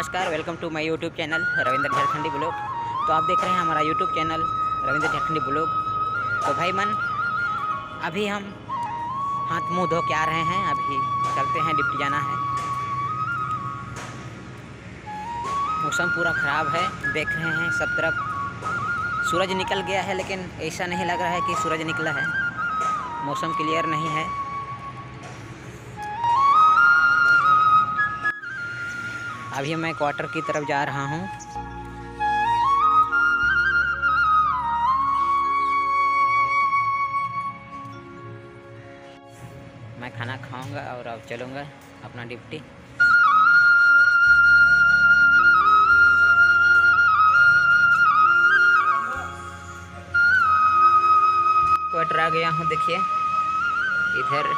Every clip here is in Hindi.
Welcome to my YouTube channel Ravindra Jharkhandi blog तो आप देख रहे हैं हमारा YouTube channel Ravindra Jharkhandi blog तो भाई मन, अभी हम हाथ मुँह धो के आ रहे हैं, अभी चलते हैं डिप्टी जाना है। मौसम पूरा ख़राब है, देख रहे हैं सब तरफ़ सूरज निकल गया है, लेकिन ऐसा नहीं लग रहा है कि सूरज निकला है। मौसम क्लियर नहीं है। अभी मैं क्वार्टर की तरफ़ जा रहा हूँ। मैं खाना खाऊँगा और अब चलूँगा अपना डिप्टी क्वार्टर आ गया हूँ, देखिए। इधर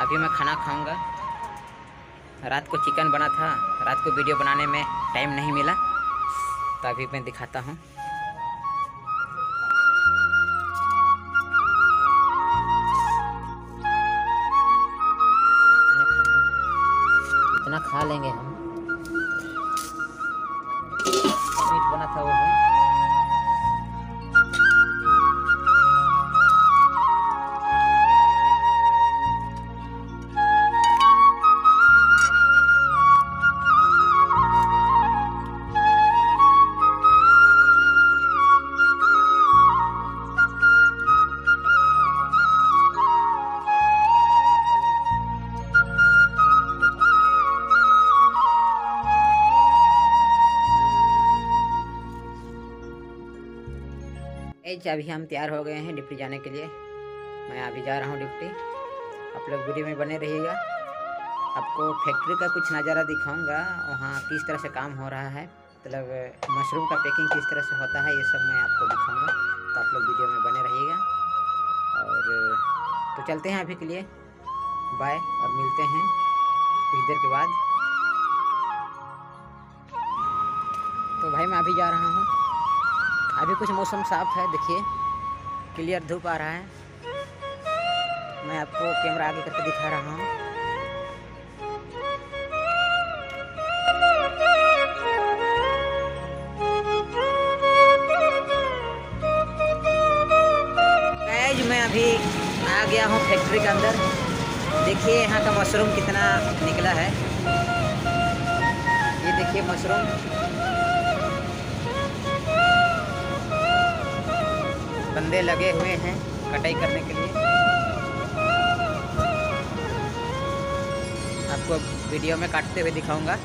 अभी मैं खाना खाऊँगा। रात को चिकन बना था। रात को वीडियो बनाने में टाइम नहीं मिला। तो अभी मैं दिखाता हूँ। इतना खा लेंगे हम। मीट बना था वो। एज अभी हम तैयार हो गए हैं डिप्टी जाने के लिए, मैं अभी जा रहा हूँ डिप्टी। आप लोग वीडियो में बने रहिएगा। आपको फैक्ट्री का कुछ नज़ारा दिखाऊँगा, वहाँ किस तरह से काम हो रहा है मतलब मशरूम का पैकिंग किस तरह से होता है, ये सब मैं आपको दिखाऊँगा। तो आप लोग वीडियो में बने रहिएगा। और तो चलते हैं अभी के लिए। बाय, और मिलते हैं कुछ देर के बाद। तो भाई, मैं अभी जा रहा हूँ। अभी कुछ मौसम साफ़ है, देखिए। क्लियर धूप आ रहा है। मैं आपको कैमरा आगे करके दिखा रहा हूँ। अभी आ गया हूँ फैक्ट्री के अंदर। देखिए यहाँ का मशरूम कितना निकला है। ये देखिए मशरूम बंदे लगे हुए हैं कटाई करने के लिए। आपको वीडियो में काटते हुए दिखाऊँगा।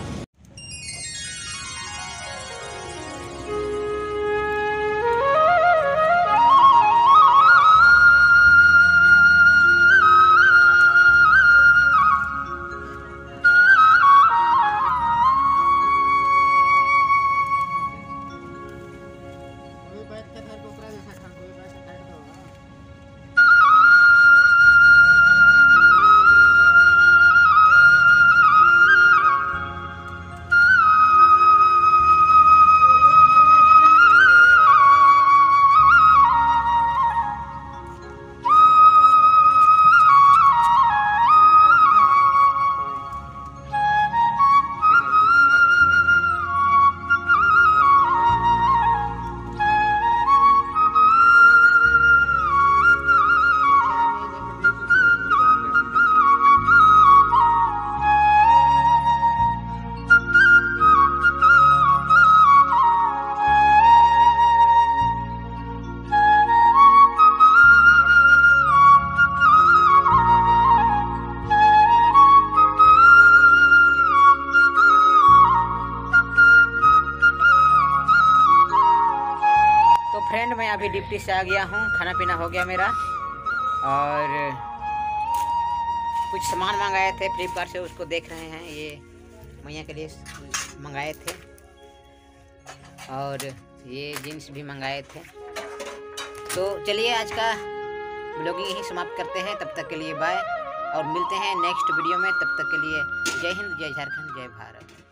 फ्रेंड मैं अभी डिप्टी से आ गया हूँ। खाना पीना हो गया मेरा। और कुछ सामान मंगाए थे, फ्लिपकार्ट से उसको देख रहे हैं। ये मैया के लिए मंगाए थे। और ये जीन्स भी मंगाए थे। तो चलिए, आज का ब्लॉगिंग यही समाप्त करते हैं। तब तक के लिए बाय और मिलते हैं नेक्स्ट वीडियो में। तब तक के लिए जय हिंद, जय झारखंड, जय भारत।